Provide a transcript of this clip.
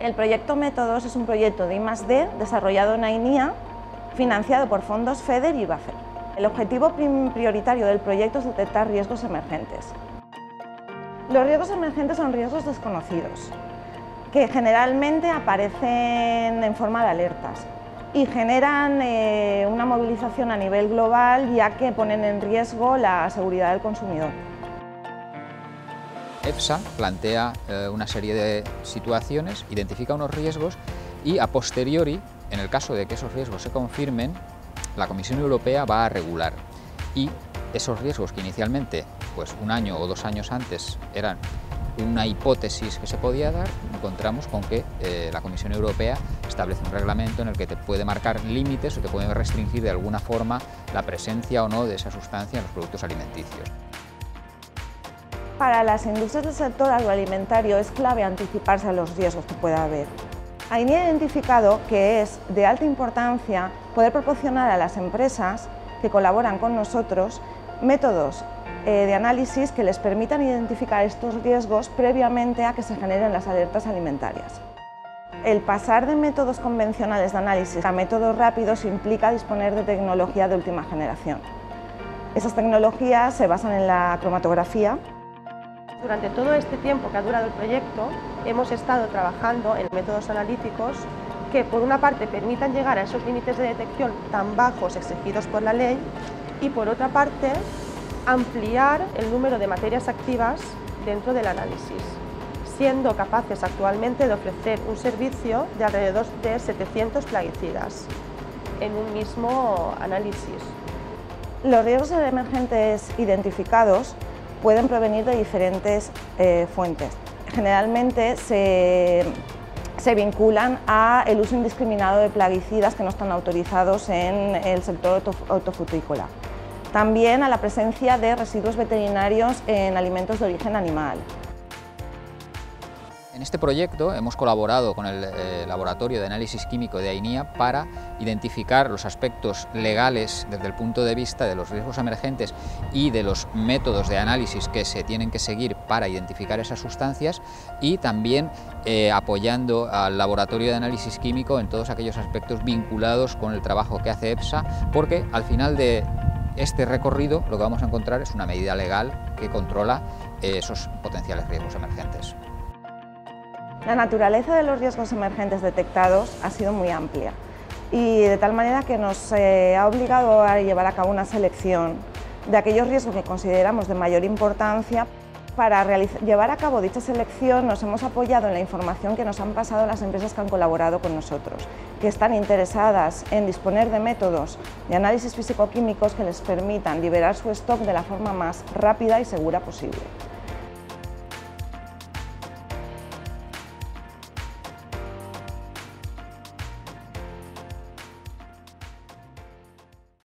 El proyecto Métodos es un proyecto de I+.D. desarrollado en AINIA, financiado por fondos FEDER y BAFER. El objetivo prioritario del proyecto es detectar riesgos emergentes. Los riesgos emergentes son riesgos desconocidos, que generalmente aparecen en forma de alertas y generan eh, una movilización a nivel global ya que ponen en riesgo la seguridad del consumidor. EFSA plantea eh, una serie de situaciones, identifica unos riesgos y a posteriori, en el caso de que esos riesgos se confirmen, la Comisión Europea va a regular y esos riesgos que inicialmente, pues un año o dos años antes, eran una hipótesis que se podía dar, encontramos con que eh, la Comisión Europea establece un reglamento en el que te puede marcar límites o te puede restringir de alguna forma la presencia o no de esa sustancia en los productos alimenticios. Para las industrias del sector agroalimentario es clave anticiparse a los riesgos que pueda haber. AINI ha identificado que es de alta importancia poder proporcionar a las empresas que colaboran con nosotros métodos eh, de análisis que les permitan identificar estos riesgos previamente a que se generen las alertas alimentarias. El pasar de métodos convencionales de análisis a métodos rápidos implica disponer de tecnología de última generación. Esas tecnologías se basan en la cromatografía. Durante todo este tiempo que ha durado el proyecto, hemos estado trabajando en métodos analíticos que, por una parte, permitan llegar a esos límites de detección tan bajos exigidos por la ley y, por otra parte, ampliar el número de materias activas dentro del análisis, siendo capaces actualmente de ofrecer un servicio de alrededor de 700 plaguicidas en un mismo análisis. Los riesgos emergentes identificados pueden provenir de diferentes eh, fuentes. Generalmente se, se vinculan a el uso indiscriminado de plaguicidas que no están autorizados en el sector autofrutícola también a la presencia de residuos veterinarios en alimentos de origen animal. En este proyecto hemos colaborado con el eh, Laboratorio de Análisis Químico de AINIA para identificar los aspectos legales desde el punto de vista de los riesgos emergentes y de los métodos de análisis que se tienen que seguir para identificar esas sustancias y también eh, apoyando al Laboratorio de Análisis Químico en todos aquellos aspectos vinculados con el trabajo que hace EPSA, porque al final de este recorrido lo que vamos a encontrar es una medida legal que controla eh, esos potenciales riesgos emergentes. La naturaleza de los riesgos emergentes detectados ha sido muy amplia y de tal manera que nos eh, ha obligado a llevar a cabo una selección de aquellos riesgos que consideramos de mayor importancia para llevar a cabo dicha selección nos hemos apoyado en la información que nos han pasado las empresas que han colaborado con nosotros, que están interesadas en disponer de métodos de análisis físico-químicos que les permitan liberar su stock de la forma más rápida y segura posible.